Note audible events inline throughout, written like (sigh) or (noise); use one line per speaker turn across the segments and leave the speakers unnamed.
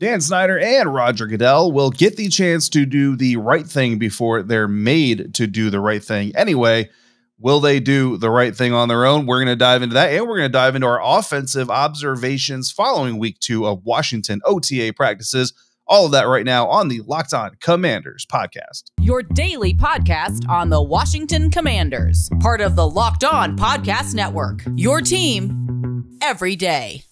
Dan Snyder and Roger Goodell will get the chance to do the right thing before they're made to do the right thing anyway. Will they do the right thing on their own? We're going to dive into that and we're going to dive into our offensive observations following week two of Washington OTA practices. All of that right now on the Locked On Commanders podcast.
Your daily podcast on the Washington Commanders, part of the Locked On Podcast Network. Your team every day.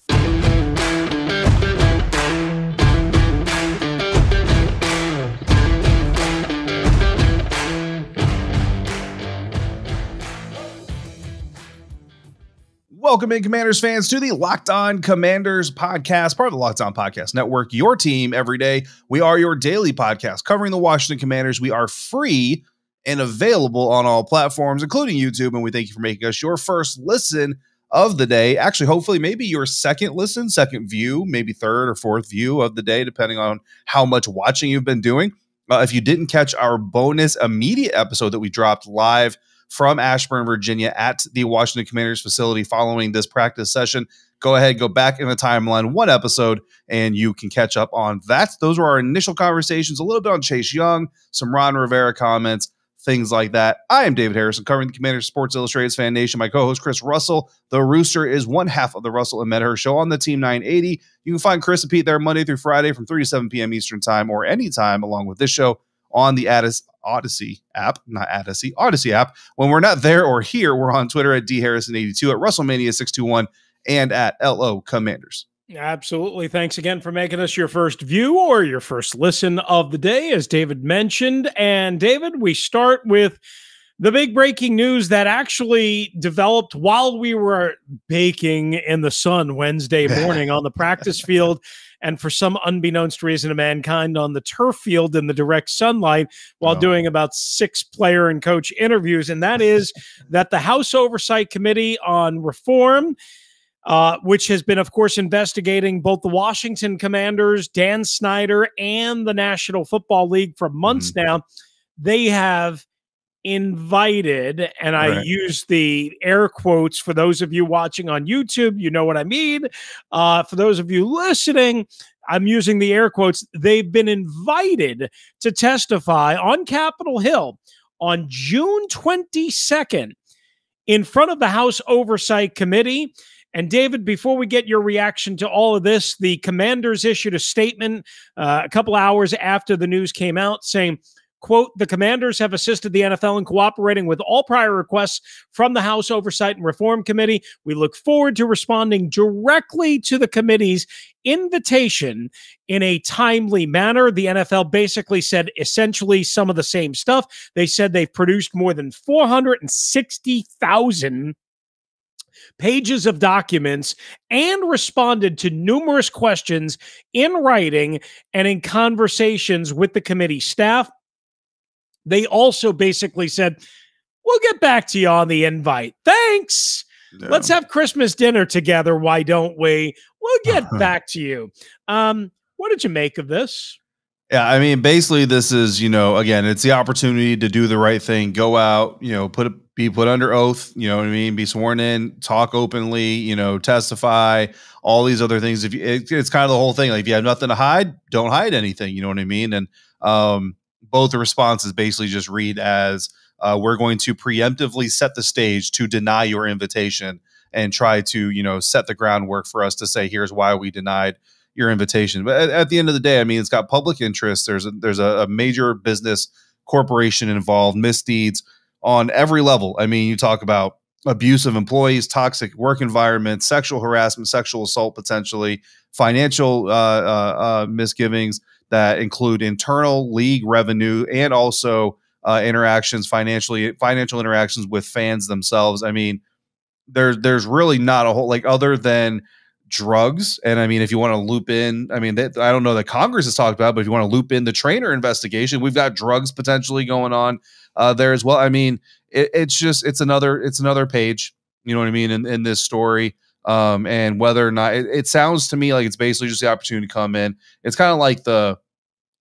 Welcome in, Commanders fans, to the Locked On Commanders podcast, part of the Locked On Podcast Network, your team every day. We are your daily podcast covering the Washington Commanders. We are free and available on all platforms, including YouTube. And we thank you for making us your first listen of the day. Actually, hopefully, maybe your second listen, second view, maybe third or fourth view of the day, depending on how much watching you've been doing. Uh, if you didn't catch our bonus immediate episode that we dropped live from Ashburn, Virginia, at the Washington Commanders facility following this practice session. Go ahead, go back in the timeline, one episode, and you can catch up on that. Those were our initial conversations, a little bit on Chase Young, some Ron Rivera comments, things like that. I am David Harrison, covering the Commanders Sports Illustrated's Fan Nation. My co-host Chris Russell, the Rooster, is one half of the Russell and Medhurst show on the Team 980. You can find Chris and Pete there Monday through Friday from 3 to 7 p.m. Eastern Time or anytime along with this show on the Addis Odyssey app, not Odyssey, Odyssey app. When we're not there or here, we're on Twitter at dharrison82, at Russellmania621, and at LO Commanders.
Absolutely. Thanks again for making us your first view or your first listen of the day, as David mentioned. And David, we start with the big breaking news that actually developed while we were baking in the sun Wednesday (laughs) morning on the practice field and for some unbeknownst reason to mankind on the turf field in the direct sunlight while oh. doing about six player and coach interviews. And that is (laughs) that the House Oversight Committee on Reform. Uh, which has been, of course, investigating both the Washington Commanders, Dan Snyder, and the National Football League for months mm-hmm. now. They have invited, and I use the air quotes for those of you watching on YouTube, you know what I mean. Uh, for those of you listening, I'm using the air quotes. They've been invited to testify on Capitol Hill on June 22nd in front of the House Oversight Committee. And David, before we get your reaction to all of this, the commanders issued a statement uh, a couple hours after the news came out saying, Quote, the commanders have assisted the NFL in cooperating with all prior requests from the House Oversight and Reform Committee. We look forward to responding directly to the committee's invitation in a timely manner. The NFL basically said essentially some of the same stuff. They said they've produced more than 460,000 pages of documents and responded to numerous questions in writing and in conversations with the committee staff they also basically said, We'll get back to you on the invite. Thanks. Yeah. Let's have Christmas dinner together. Why don't we? We'll get (laughs) back to you. Um, what did you make of this?
Yeah, I mean, basically, this is you know, again, it's the opportunity to do the right thing, go out, you know, put be put under oath, you know what I mean, be sworn in, talk openly, you know, testify, all these other things. If you, it, it's kind of the whole thing, like if you have nothing to hide, don't hide anything, you know what I mean, and um, both responses basically just read as uh, we're going to preemptively set the stage to deny your invitation and try to you know set the groundwork for us to say here's why we denied your invitation but at, at the end of the day i mean it's got public interest. There's a, there's a, a major business corporation involved misdeeds on every level. I mean you talk about abuse of employees toxic work environment sexual harassment sexual assault potentially financial uh, uh, uh, misgivings that include internal league revenue and also uh, interactions financially financial interactions with fans themselves. I mean, there's there's really not a whole like other than drugs. And i mean if you want to loop in i mean they, i don't know that congress has talked about but if you want to loop in the trainer investigation we've got drugs potentially going on uh, there as well. I mean it, it's just it's another it's another page you know what i mean in, in this story um, and whether or not it, it, sounds to me like it's basically just the opportunity to come in. It's kind of like the,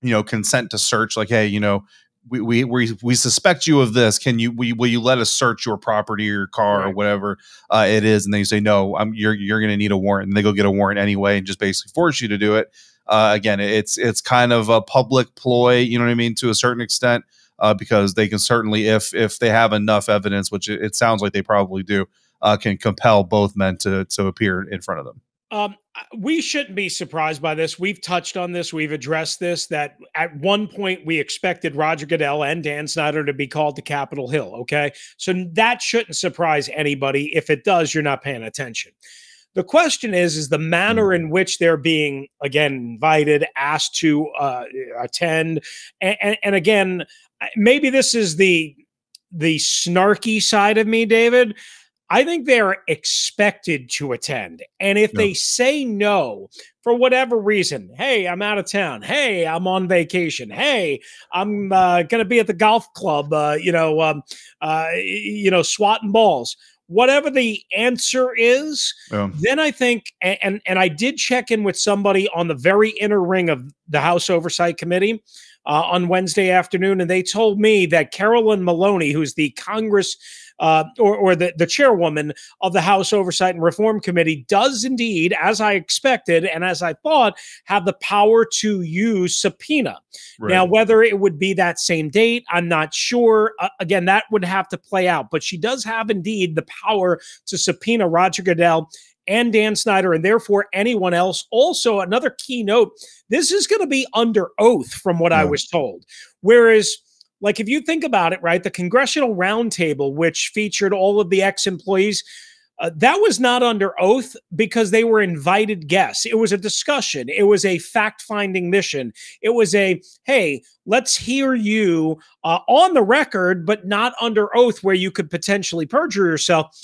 you know, consent to search. Like, hey, you know, we we we, we suspect you of this. Can you we, will you let us search your property or your car right. or whatever uh, it is? And they say no. I'm you're you're going to need a warrant, and they go get a warrant anyway, and just basically force you to do it. Uh, again, it's it's kind of a public ploy, you know what I mean, to a certain extent, uh, because they can certainly, if if they have enough evidence, which it, it sounds like they probably do, uh, can compel both men to to appear in front of them.
Um, we shouldn't be surprised by this. We've touched on this. We've addressed this. That at one point we expected Roger Goodell and Dan Snyder to be called to Capitol Hill. Okay, so that shouldn't surprise anybody. If it does, you're not paying attention. The question is, is the manner in which they're being again invited, asked to uh, attend, and, and, and again, maybe this is the the snarky side of me, David. I think they're expected to attend. And if no. they say no for whatever reason, hey, I'm out of town. Hey, I'm on vacation. Hey, I'm uh, going to be at the golf club, uh, you know, um, uh, you know, swatting balls whatever the answer is, then I think, and and I did check in with somebody on the very inner ring of the House Oversight Committee uh, on Wednesday afternoon, and they told me that Carolyn Maloney, who's the Congress uh, or, or the, the chairwoman of the House Oversight and Reform Committee, does indeed, as I expected and as I thought, have the power to use subpoena. Right. Now, whether it would be that same date, I'm not sure. Uh, again, that would have to play out, but she does have indeed the power to subpoena Roger Goodell and Dan Snyder, and therefore anyone else. Also, another key note this is going to be under oath, from what yeah. I was told. Whereas, like, if you think about it, right, the Congressional Roundtable, which featured all of the ex employees, uh, that was not under oath because they were invited guests. It was a discussion. It was a fact finding mission. It was a, hey, let's hear you uh, on the record, but not under oath where you could potentially perjure yourself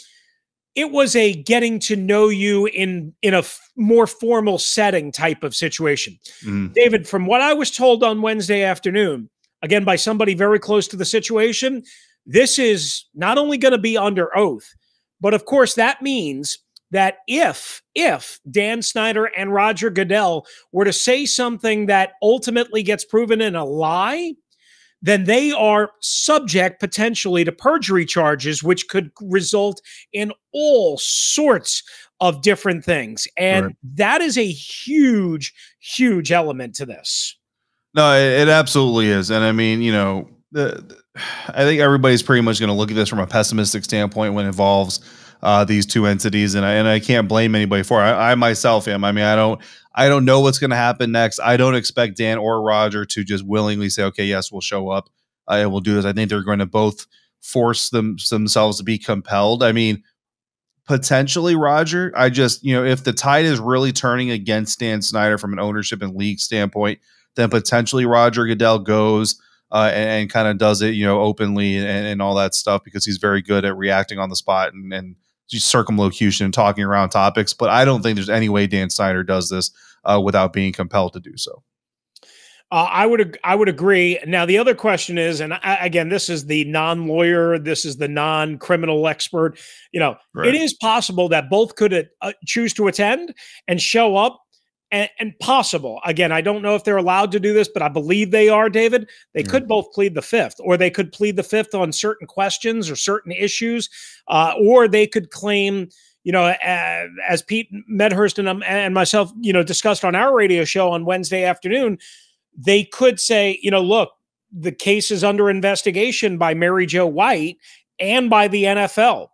it was a getting to know you in in a more formal setting type of situation. Mm. David, from what I was told on Wednesday afternoon, again by somebody very close to the situation, this is not only going to be under oath, but of course that means that if if Dan Snyder and Roger Goodell were to say something that ultimately gets proven in a lie, then they are subject potentially to perjury charges, which could result in all sorts of different things. And right. that is a huge, huge element to this.
No, it, it absolutely is. And I mean, you know, the, the, I think everybody's pretty much going to look at this from a pessimistic standpoint when it involves uh, these two entities, and I and I can't blame anybody for it. I, I myself am. I mean, I don't I don't know what's going to happen next. I don't expect Dan or Roger to just willingly say, "Okay, yes, we'll show up uh, and we'll do this." I think they're going to both force them themselves to be compelled. I mean, potentially Roger. I just you know if the tide is really turning against Dan Snyder from an ownership and league standpoint, then potentially Roger Goodell goes. Uh, and, and kind of does it, you know, openly and, and, all that stuff because he's very good at reacting on the spot and, and circumlocution and talking around topics. But I don't think there's any way Dan Snyder does this uh, without being compelled to do so.
Uh, I would I would agree. Now the other question is, and I, again, this is the non-lawyer, this is the non-criminal expert. You know, right. it is possible that both could uh, choose to attend and show up and, and, possible. Again, I don't know if they're allowed to do this, but I believe they are, David. They mm. could both plead the fifth, or they could plead the fifth on certain questions or certain issues, uh, or they could claim, you know, uh, as Pete Medhurst and, um, and myself, you know, discussed on our radio show on Wednesday afternoon, they could say, you know, look, the case is under investigation by Mary Jo White and by the NFL.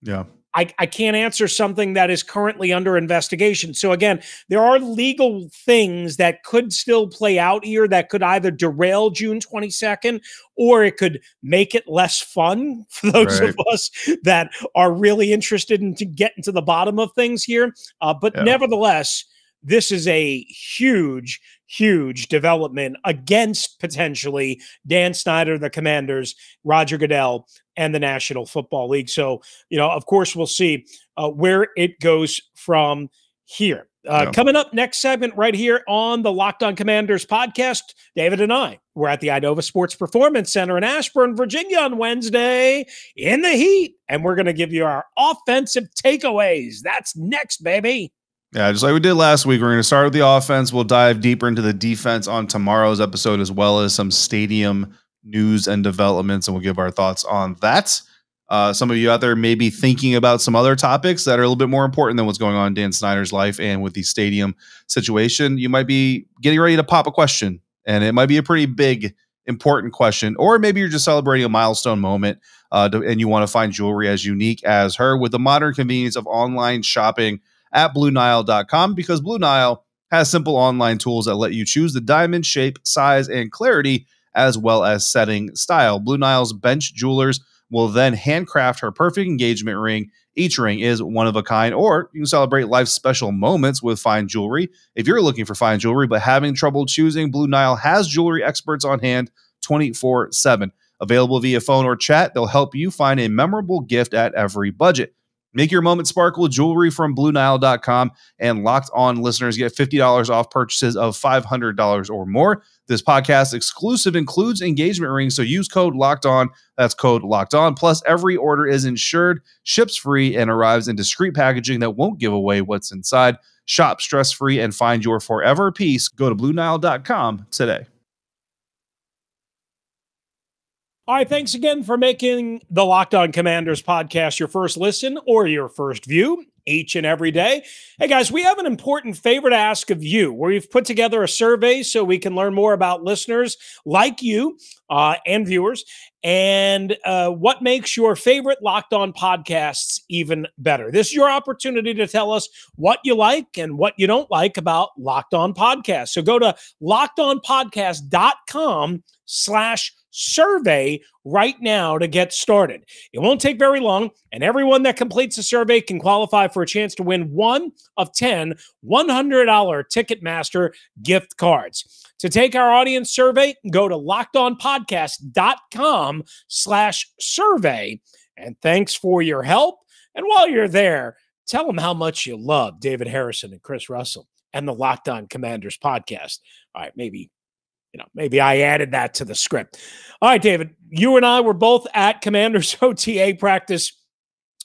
Yeah.
I, I can't answer something that is currently under investigation. So again, there are legal things that could still play out here that could either derail June 22nd or it could make it less fun (laughs) for those right. of us that are really interested in to get into the bottom of things here. Uh, but yeah. nevertheless, this is a huge, huge development against potentially Dan Snyder, the Commanders, Roger Goodell, and the National Football League. So, you know, of course, we'll see uh, where it goes from here. Uh, yeah. Coming up next segment, right here on the Locked On Commanders podcast, David and I we're at the Inova Sports Performance Center in Ashburn, Virginia on Wednesday in the heat, and we're going to give you our offensive takeaways. That's next, baby.
Yeah, just like we did last week, we're going to start with the offense. We'll dive deeper into the defense on tomorrow's episode, as well as some stadium news and developments, and we'll give our thoughts on that. Uh, some of you out there may be thinking about some other topics that are a little bit more important than what's going on in Dan Snyder's life and with the stadium situation. You might be getting ready to pop a question, and it might be a pretty big, important question, or maybe you're just celebrating a milestone moment uh, and you want to find jewelry as unique as her with the modern convenience of online shopping at BlueNile.com because Blue Nile has simple online tools that let you choose the diamond shape, size, and clarity, as well as setting style. Blue Nile's bench jewelers will then handcraft her perfect engagement ring. Each ring is one of a kind, or you can celebrate life's special moments with fine jewelry. If you're looking for fine jewelry but having trouble choosing, Blue Nile has jewelry experts on hand 24 7. Available via phone or chat, they'll help you find a memorable gift at every budget. Make your moment sparkle with jewelry from BlueNile.com and locked on listeners get $50 off purchases of $500 or more. This podcast exclusive includes engagement rings, so use code locked on. That's code locked on. Plus, every order is insured, ships free, and arrives in discreet packaging that won't give away what's inside. Shop stress free and find your forever piece. Go to BlueNile.com today.
All right, thanks again for making the Locked On Commanders podcast your first listen or your first view each and every day. Hey guys, we have an important favor to ask of you we've put together a survey so we can learn more about listeners like you uh, and viewers and uh, what makes your favorite Locked On podcasts even better. This is your opportunity to tell us what you like and what you don't like about Locked On Podcasts. So go to lockedonpodcast.com slash survey right now to get started. It won't take very long, and everyone that completes the survey can qualify for a chance to win one of 10 $100 Ticketmaster gift cards. To take our audience survey, go to lockedonpodcast.com slash survey. And thanks for your help. And while you're there, tell them how much you love David Harrison and Chris Russell and the Locked On Commanders podcast. All right, maybe you know, maybe I added that to the script. All right, David, you and I were both at Commanders (laughs) OTA practice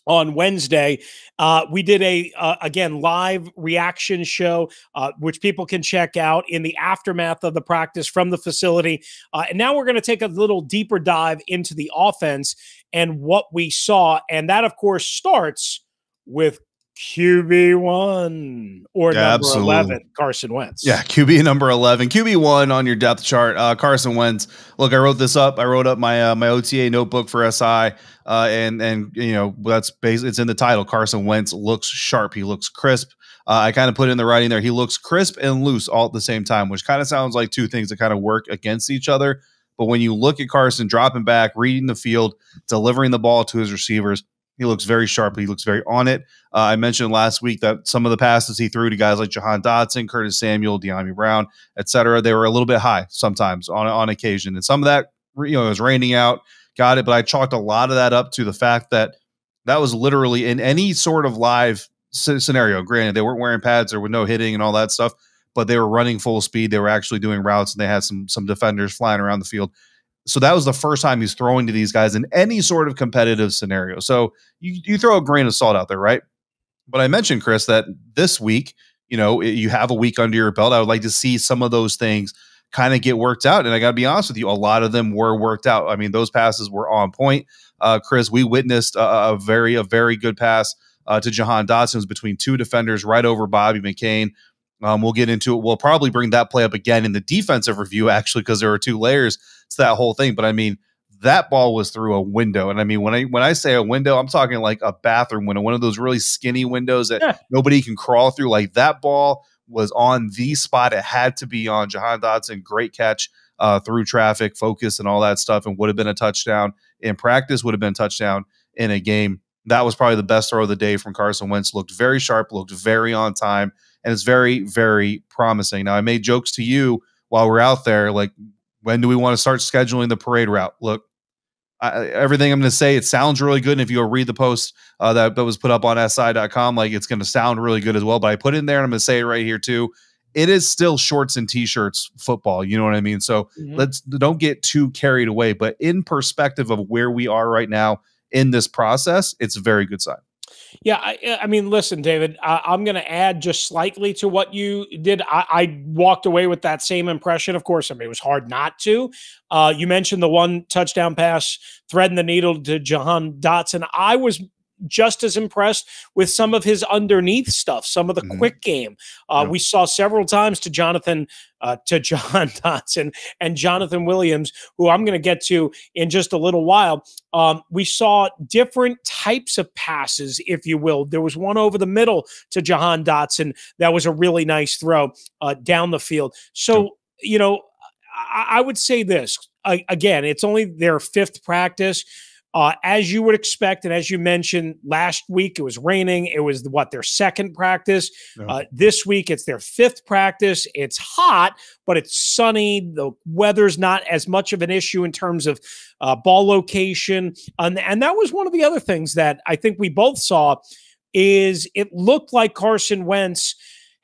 on Wednesday. Uh, we did a uh, again live reaction show, uh, which people can check out in the aftermath of the practice from the facility. Uh, and now we're going to take a little deeper dive into the offense and what we saw, and that of course starts with QB1 or yeah, number absolutely. 11, Carson Wentz.
Yeah, QB number 11. QB1 on your depth chart. Uh, Carson Wentz. Look, I wrote this up. I wrote up my uh, my OTA notebook for SI. Uh, and and you know, that's basically it's in the title. Carson Wentz looks sharp. He looks crisp. Uh, I kind of put in the writing there. He looks crisp and loose all at the same time, which kind of sounds like two things that kind of work against each other. But when you look at Carson dropping back, reading the field, delivering the ball to his receivers, he looks very sharp. He looks very on it. Uh, I mentioned last week that some of the passes he threw to guys like Jahan Dotson, Curtis Samuel, Dyami Brown, etc., they were a little bit high sometimes on on occasion, and some of that you know it was raining out. Got it, but I chalked a lot of that up to the fact that that was literally in any sort of live scenario. Granted, they weren't wearing pads, there was no hitting and all that stuff, but they were running full speed. They were actually doing routes, and they had some some defenders flying around the field. So that was the first time he's throwing to these guys in any sort of competitive scenario. So you, you throw a grain of salt out there, right? But I mentioned, Chris, that this week, you know, you have a week under your belt. I would like to see some of those things kind of get worked out. And I got to be honest with you, a lot of them were worked out. I mean, those passes were on point. Uh, Chris, we witnessed a, a, very, a very good pass uh, to Jahan Dotson between two defenders right over Bobby McCain. Um, we'll get into it. We'll probably bring that play up again in the defensive review, actually, because there are two layers to that whole thing. But I mean, that ball was through a window, and I mean, when I when I say a window, I'm talking like a bathroom window, one of those really skinny windows that yeah. nobody can crawl through. Like that ball was on the spot it had to be on. Jahan Dotson, great catch uh, through traffic, focus, and all that stuff, and would have been a touchdown in practice. Would have been a touchdown in a game. That was probably the best throw of the day from Carson Wentz. Looked very sharp, looked very on time and it's very, very promising. Now, I made jokes to you while we're out there, like, when do we want to start scheduling the parade route? Look, I, everything I'm going to say, it sounds really good. And if you go read the post uh, that, that was put up on si.com, like it's going to sound really good as well. But I put in there, and I'm going to say it right here too. It is still shorts and t-shirts football. You know what I mean? So mm-hmm. let's don't get too carried away. But in perspective of where we are right now in this process, it's a very good sign.
Yeah, I, I, mean, listen, David, I, am going to add just slightly to what you did. I, I, walked away with that same impression. Of course, I mean, it was hard not to. Uh, you mentioned the one touchdown pass, threading the needle to Jahan Dotson. I was just as impressed with some of his underneath stuff, some of the mm-hmm. quick game. Uh, yeah. We saw several times to Jonathan, uh, to (laughs) Jahan Dotson and Jonathan Williams, who I'm going to get to in just a little while. Um, we saw different types of passes, if you will. There was one over the middle to Jahan Dotson that was a really nice throw uh, down the field. So, you know, I, I would say this again, it's only their fifth practice. Uh, as you would expect, and as you mentioned last week, it was raining. It was what their second practice. Uh, this week, it's their fifth practice. It's hot, but it's sunny. The weather's not as much of an issue in terms of uh, ball location, and, and that was one of the other things that I think we both saw. Is it looked like Carson Wentz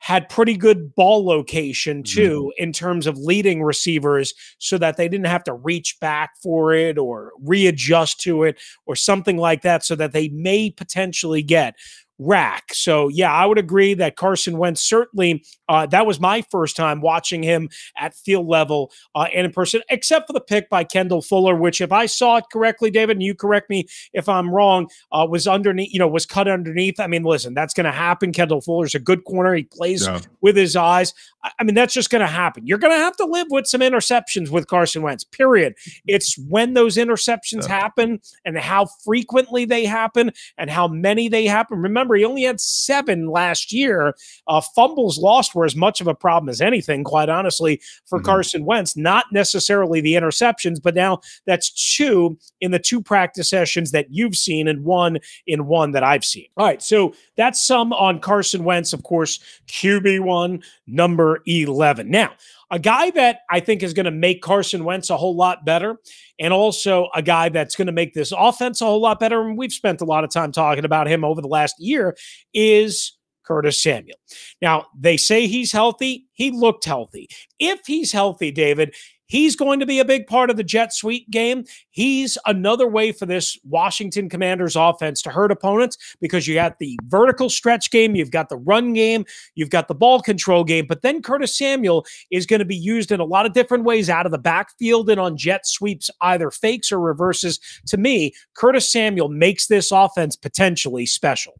had pretty good ball location mm-hmm. too mm-hmm. in terms of leading receivers so that they didn't have to reach back for it or readjust to it or something like that so that they may potentially get rack. So, yeah, I would agree that Carson Wentz certainly, uh, that was my first time watching him at field level uh, and in person, except for the pick by Kendall Fuller, which, if I saw it correctly, David, and you correct me if I'm wrong, uh, was underneath, you know, was cut underneath. I mean, listen, that's going to happen. Kendall Fuller's a good corner. He plays yeah. with his eyes. I mean, that's just going to happen. You're going to have to live with some interceptions with Carson Wentz, period. It's when those interceptions yeah. happen and how frequently they happen and how many they happen. Remember, he only had seven last year. Uh, fumbles lost were as much of a problem as anything, quite honestly, for mm-hmm. Carson Wentz. Not necessarily the interceptions, but now that's two in the two practice sessions that you've seen and one in one that I've seen. All right. So that's some on Carson Wentz, of course, QB1, number 11. Now, a guy that I think is going to make Carson Wentz a whole lot better, and also a guy that's going to make this offense a whole lot better, and we've spent a lot of time talking about him over the last year, is Curtis Samuel. Now, they say he's healthy. He looked healthy. If he's healthy, David, He's going to be a big part of the jet sweep game. He's another way for this Washington Commanders offense to hurt opponents because you got the vertical stretch game, you've got the run game, you've got the ball control game. But then Curtis Samuel is going to be used in a lot of different ways out of the backfield and on jet sweeps, either fakes or reverses. To me, Curtis Samuel makes this offense potentially special.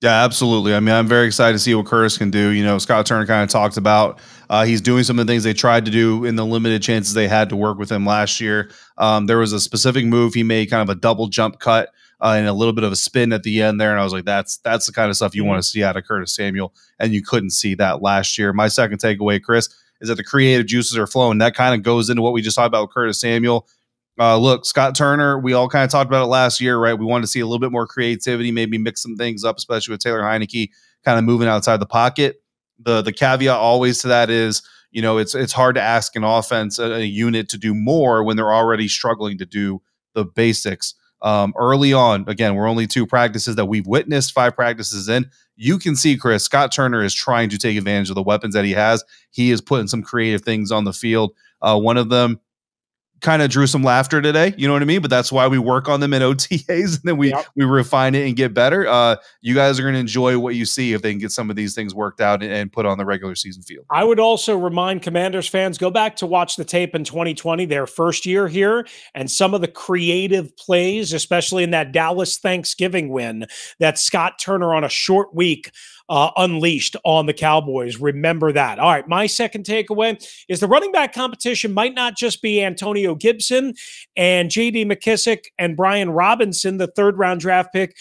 Yeah, absolutely. I mean, I'm very excited to see what Curtis can do. You know, Scott Turner kind of talked about uh, he's doing some of the things they tried to do in the limited chances they had to work with him last year. Um, there was a specific move he made, kind of a double jump cut uh, and a little bit of a spin at the end there, and I was like, that's that's the kind of stuff you mm-hmm. want to see out of Curtis Samuel, and you couldn't see that last year. My second takeaway, Chris, is that the creative juices are flowing. That kind of goes into what we just talked about with Curtis Samuel. Uh, look, Scott Turner, we all kind of talked about it last year, right? We wanted to see a little bit more creativity, maybe mix some things up, especially with Taylor Heinicke kind of moving outside the pocket. The the caveat always to that is, you know, it's it's hard to ask an offense, a, a unit to do more when they're already struggling to do the basics. Um, early on, again, we're only two practices that we've witnessed, five practices in. You can see, Chris, Scott Turner is trying to take advantage of the weapons that he has. He is putting some creative things on the field. Uh, one of them, kind of drew some laughter today. You know what I mean? But that's why we work on them in (laughs) OTAs and then we yep. we refine it and get better. Uh, you guys are going to enjoy what you see if they can get some of these things worked out and, and, put on the regular season field.
I would also remind Commanders fans go back to watch the tape in 2020, their first year here, and some of the creative plays, especially in that Dallas Thanksgiving win, that Scott Turner on a short week uh, unleashed on the Cowboys. Remember that. All right. My second takeaway is the running back competition might not just be Antonio Gibson and JD McKissick and Brian Robinson, the third round draft pick.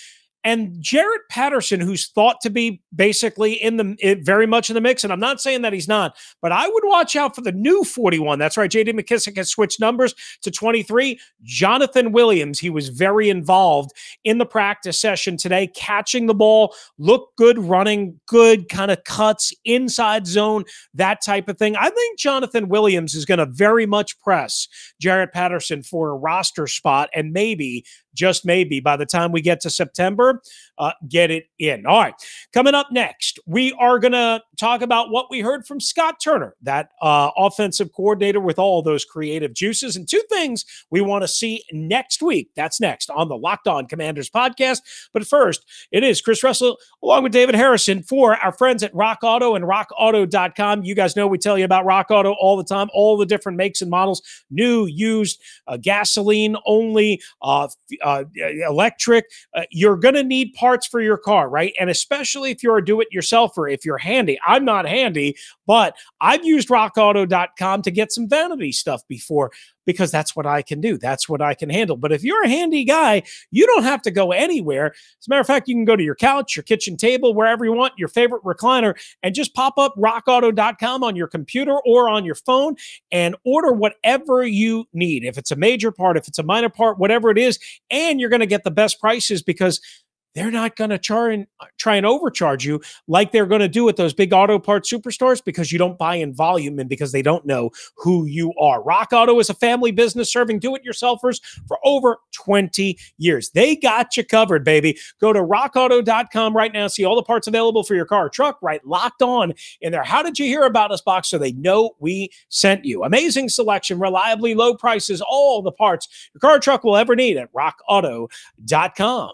And Jaret Patterson, who's thought to be basically in the eh, very much in the mix, and I'm not saying that he's not, but I would watch out for the new 41. That's right. JD McKissick has switched numbers to 23. Jonathan Williams, he was very involved in the practice session today, catching the ball, looked good, running good kind of cuts, inside zone, that type of thing. I think Jonathan Williams is going to very much press Jaret Patterson for a roster spot and maybe just maybe by the time we get to September, uh, get it in. All right. Coming up next, we are going to talk about what we heard from Scott Turner, that uh, offensive coordinator with all those creative juices, and two things we want to see next week. That's next on the Locked On Commanders podcast. But first, it is Chris Russell along with David Harrison for our friends at Rock Auto and rockauto.com. You guys know we tell you about Rock Auto all the time, all the different makes and models, new, used, uh, gasoline only, uh, uh, electric. Uh, you're going to need parts for your car, right? And especially if you're a do it yourselfer, if you're handy. I'm not handy, but I've used rockauto.com to get some vanity stuff before because that's what I can do. That's what I can handle. But if you're a handy guy, you don't have to go anywhere. As a matter of fact, you can go to your couch, your kitchen table, wherever you want, your favorite recliner, and just pop up rockauto.com on your computer or on your phone and order whatever you need. If it's a major part, if it's a minor part, whatever it is, and you're going to get the best prices because they're not going to try and try and overcharge you like they're going to do with those big auto parts superstores because you don't buy in volume and because they don't know who you are. Rock Auto is a family business serving do-it-yourselfers for over 20 years. They got you covered, baby. Go to rockauto.com right now, see all the parts available for your car truck, right? Locked on in there. How did you hear about us box so they know we sent you? Amazing selection, reliably low prices, all the parts your car truck will ever need at rockauto.com.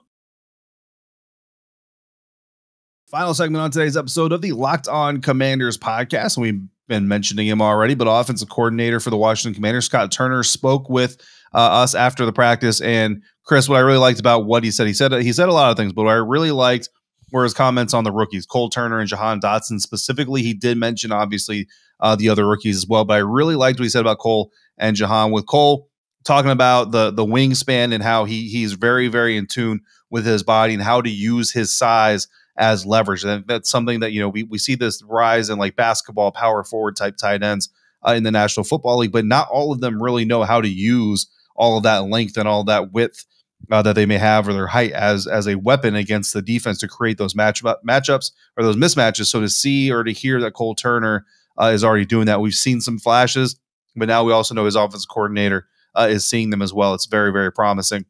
Final segment on today's episode of the Locked On Commanders podcast. We've been mentioning him already, but offensive coordinator for the Washington Commanders, Scott Turner, spoke with uh, us after the practice. And Chris, what I really liked about what he said, he said he said a lot of things, but what I really liked were his comments on the rookies, Cole Turner and Jahan Dotson specifically. He did mention obviously uh, the other rookies as well, but I really liked what he said about Cole and Jahan. With Cole talking about the the wingspan and how he he's very very in tune with his body and how to use his size as leverage. And that's something that, you know, we, we see this rise in like basketball power forward type tight ends uh, in the National Football League, but not all of them really know how to use all of that length and all that width uh, that they may have or their height as as a weapon against the defense to create those match matchups or those mismatches. So to see or to hear that Cole Turner uh, is already doing that, we've seen some flashes, but now we also know his offensive coordinator uh, is seeing them as well. It's very very promising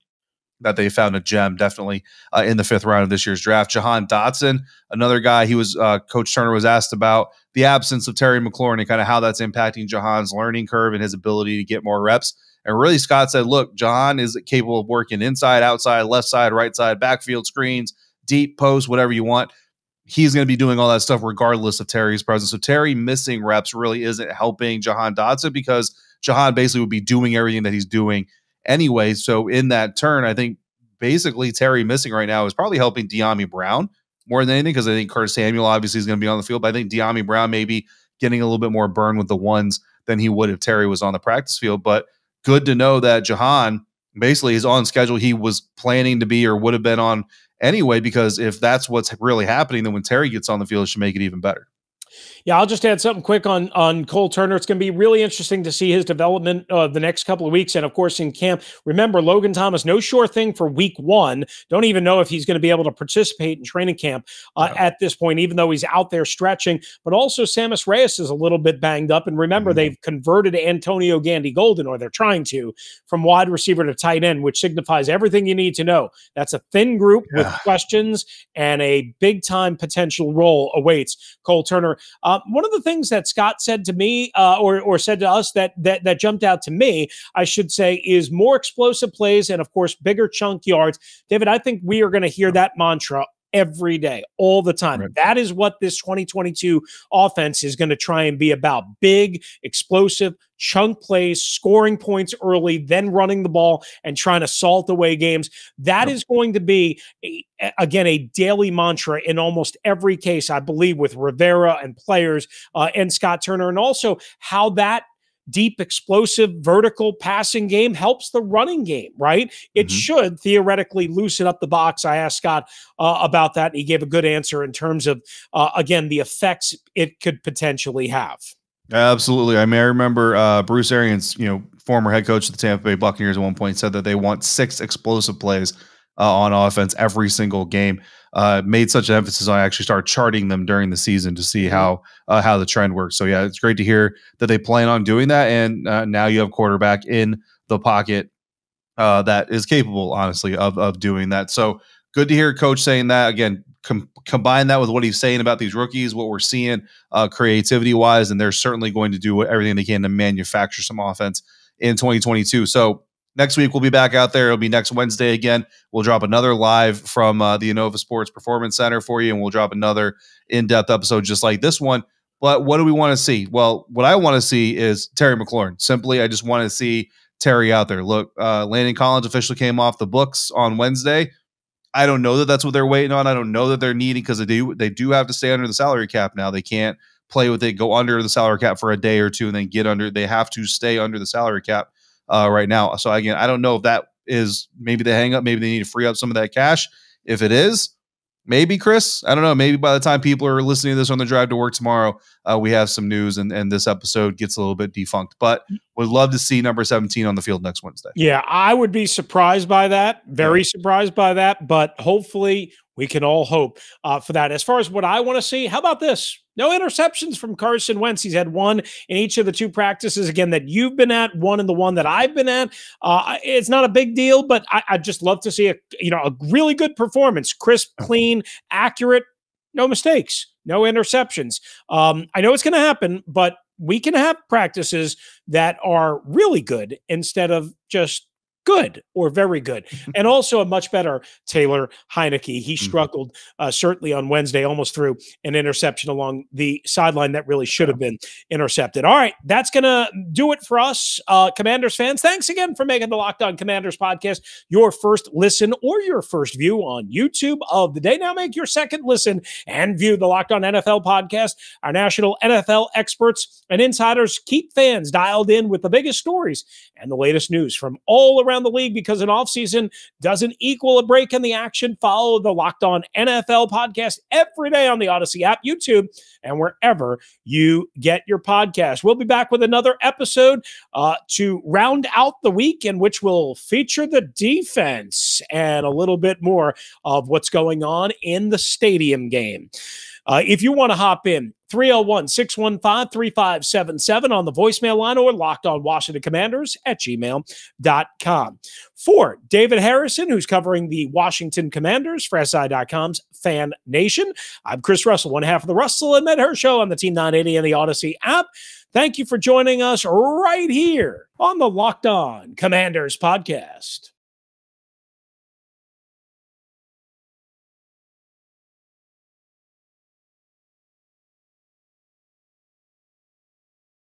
that they found a gem definitely uh, in the fifth round of this year's draft. Jahan Dotson, another guy he was uh, Coach Turner was asked about the absence of Terry McLaurin and kind of how that's impacting Jahan's learning curve and his ability to get more reps. And really, Scott said, look, Jahan is capable of working inside, outside, left side, right side, backfield screens, deep post, whatever you want. He's going to be doing all that stuff regardless of Terry's presence. So Terry missing reps really isn't helping Jahan Dotson because Jahan basically would be doing everything that he's doing anyway. So in that turn, I think basically Terry missing right now is probably helping Dyami Brown more than anything because I think Curtis Samuel obviously is going to be on the field, but I think Dyami Brown maybe getting a little bit more burn with the ones than he would if Terry was on the practice field. But good to know that Jahan basically is on schedule he was planning to be or would have been on anyway, because if that's what's really happening, then when Terry gets on the field, it should make it even better.
Yeah, I'll just add something quick on on Cole Turner. It's going to be really interesting to see his development uh, the next couple of weeks, and of course in camp. Remember, Logan Thomas, no sure thing for Week One. Don't even know if he's going to be able to participate in training camp uh, no. at this point, even though he's out there stretching. But also, Sammis Reyes is a little bit banged up, and remember mm-hmm. they've converted Antonio Gandy Golden, or they're trying to, from wide receiver to tight end, which signifies everything you need to know. That's a thin group yeah. with questions, and a big time potential role awaits Cole Turner. Uh, one of the things that Scott said to me, uh, or or said to us that that that jumped out to me, I should say, is more explosive plays and of course bigger chunk yards. David, I think we are going to hear that mantra every day, all the time. Right. That is what this 2022 offense is going to try and be about big, explosive, chunk plays, scoring points early, then running the ball and trying to salt away games. That yep. is going to be, a, again, a daily mantra in almost every case, I believe, with Rivera and players uh, and Scott Turner, and also how that deep, explosive, vertical passing game helps the running game, right? It mm-hmm. should theoretically loosen up the box. I asked Scott uh, about that, and he gave a good answer in terms of, uh, again, the effects it could potentially have.
Absolutely. I mean, I remember uh, Bruce Arians, you know, former head coach of the Tampa Bay Buccaneers at one point said that they want six explosive plays uh, on offense every single game uh, made such an emphasis on actually start charting them during the season to see mm-hmm. how uh, how the trend works. So yeah, it's great to hear that they plan on doing that, and uh, now you have quarterback in the pocket uh, that is capable, honestly, of of doing that. So good to hear coach saying that again. Com- combine that with what he's saying about these rookies, what we're seeing uh, creativity wise, and they're certainly going to do everything they can to manufacture some offense in 2022. So next week we'll be back out there. It'll be next Wednesday again. We'll drop another live from uh, the Inova Sports Performance Center for you, and we'll drop another in-depth episode just like this one. But what do we want to see? Well, what I want to see is Terry McLaurin. Simply, I just want to see Terry out there. Look, uh, Landon Collins officially came off the books on Wednesday. I don't know that that's what they're waiting on. I don't know that they're needing because they do they do have to stay under the salary cap now. They can't play with it, go under the salary cap for a day or two, and then get under. They have to stay under the salary cap uh, right now. So again, I don't know if that is maybe the hang up. Maybe they need to free up some of that cash. If it is, maybe Chris. I don't know. Maybe by the time people are listening to this on the drive to work tomorrow, uh, we have some news and, and this episode gets a little bit defunct. But would love to see number 17 on the field next Wednesday.
Yeah, I would be surprised by that. Very yeah. surprised by that. But hopefully we can all hope uh, for that. As far as what I want to see, how about this? No interceptions from Carson Wentz. He's had one in each of the two practices, again, that you've been at, one in the one that I've been at. Uh, it's not a big deal, but I, would just love to see a you know a really good performance, crisp, clean, accurate, no mistakes, no interceptions. Um, I know it's going to happen, but we can have practices that are really good instead of just good or very good, (laughs) and also a much better Taylor Heinicke. He mm-hmm. struggled uh, certainly on Wednesday, almost threw an interception along the sideline that really should have been intercepted. All right, that's going to do it for us, uh, Commanders fans. Thanks again for making the Locked On Commanders podcast your first listen or your first view on YouTube of the day. Now make your second listen and view the Locked On NFL podcast. Our national NFL experts and insiders keep fans dialed in with the biggest stories and the latest news from all around around the league because an offseason doesn't equal a break in the action. Follow the Locked On NFL podcast every day on the Audacy app, YouTube, and wherever you get your podcast. We'll be back with another episode uh, to round out the week in which we'll feature the defense and a little bit more of what's going on in the stadium game. Uh, if you want to hop in, 301 615 3577 on the voicemail line or locked on Washington Commanders at gmail.com. For David Harrison, who's covering the Washington Commanders for SI.com's Fan Nation, I'm Chris Russell, one half of the Russell and Medhurst Show on the Team 980 and the Audacy app. Thank you for joining us right here on the Locked On Commanders podcast.